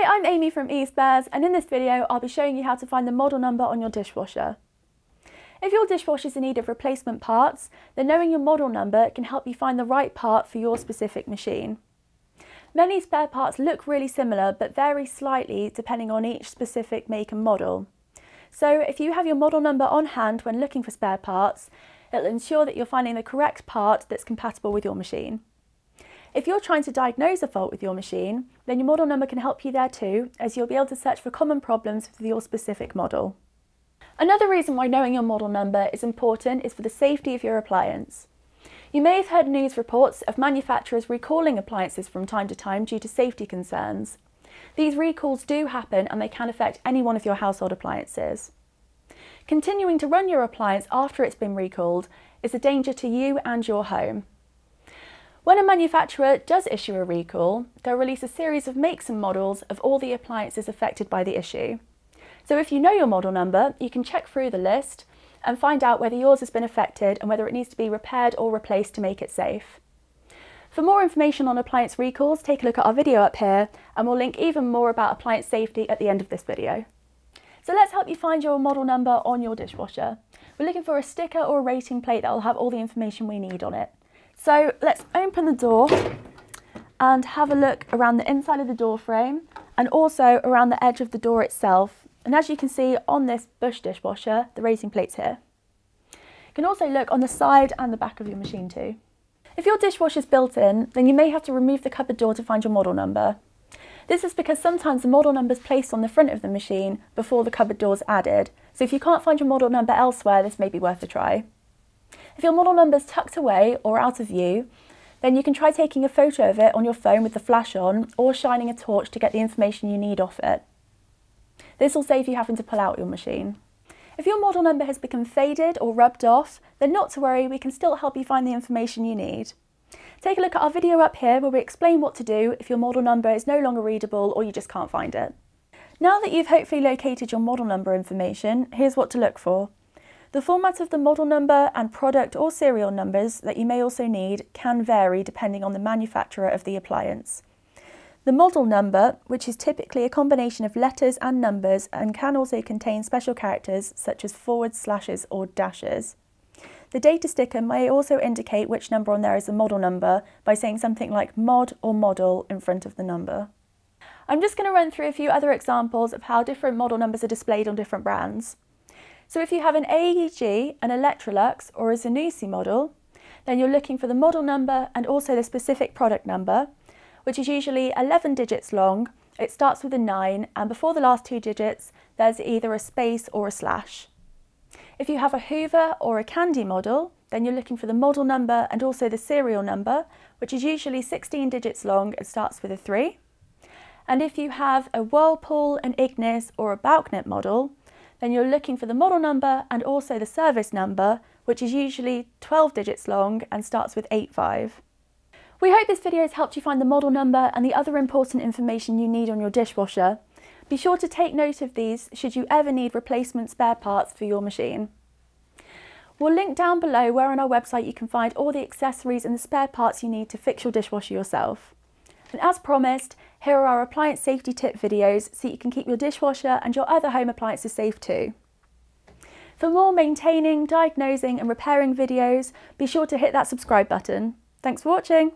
Hi, I'm Amy from eSpares and in this video I'll be showing you how to find the model number on your dishwasher. If your dishwasher is in need of replacement parts, then knowing your model number can help you find the right part for your specific machine. Many spare parts look really similar but vary slightly depending on each specific make and model. So if you have your model number on hand when looking for spare parts, it'll ensure that you're finding the correct part that's compatible with your machine. If you're trying to diagnose a fault with your machine, then your model number can help you there too, as you'll be able to search for common problems with your specific model. Another reason why knowing your model number is important is for the safety of your appliance. You may have heard news reports of manufacturers recalling appliances from time to time due to safety concerns. These recalls do happen and they can affect any one of your household appliances. Continuing to run your appliance after it's been recalled is a danger to you and your home. When a manufacturer does issue a recall, they'll release a series of makes and models of all the appliances affected by the issue. So if you know your model number, you can check through the list and find out whether yours has been affected and whether it needs to be repaired or replaced to make it safe. For more information on appliance recalls, take a look at our video up here and we'll link even more about appliance safety at the end of this video. So let's help you find your model number on your dishwasher. We're looking for a sticker or a rating plate that will have all the information we need on it. So let's open the door and have a look around the inside of the door frame and also around the edge of the door itself. And as you can see on this Bush dishwasher, the rating plate's here. You can also look on the side and the back of your machine too. If your dishwasher is built in, then you may have to remove the cupboard door to find your model number. This is because sometimes the model number is placed on the front of the machine before the cupboard door is added. So if you can't find your model number elsewhere, this may be worth a try. If your model number is tucked away or out of view, then you can try taking a photo of it on your phone with the flash on or shining a torch to get the information you need off it. This will save you having to pull out your machine. If your model number has become faded or rubbed off, then not to worry, we can still help you find the information you need. Take a look at our video up here where we explain what to do if your model number is no longer readable or you just can't find it. Now that you've hopefully located your model number information, here's what to look for. The format of the model number and product or serial numbers that you may also need can vary depending on the manufacturer of the appliance. The model number, which is typically a combination of letters and numbers and can also contain special characters such as forward slashes or dashes. The data sticker may also indicate which number on there is the model number by saying something like mod or model in front of the number. I'm just going to run through a few other examples of how different model numbers are displayed on different brands. So if you have an AEG, an Electrolux or a Zanussi model, then you're looking for the model number and also the specific product number, which is usually 11 digits long. It starts with a 9 and before the last two digits there's either a space or a slash. If you have a Hoover or a Candy model, then you're looking for the model number and also the serial number, which is usually 16 digits long and starts with a 3. And if you have a Whirlpool, an Ignis or a Bauknecht model, then you're looking for the model number and also the service number, which is usually 12 digits long and starts with 85. We hope this video has helped you find the model number and the other important information you need on your dishwasher. Be sure to take note of these should you ever need replacement spare parts for your machine. We'll link down below where on our website you can find all the accessories and the spare parts you need to fix your dishwasher yourself. And as promised, here are our appliance safety tip videos so you can keep your dishwasher and your other home appliances safe too. For more maintaining, diagnosing and repairing videos, be sure to hit that subscribe button. Thanks for watching!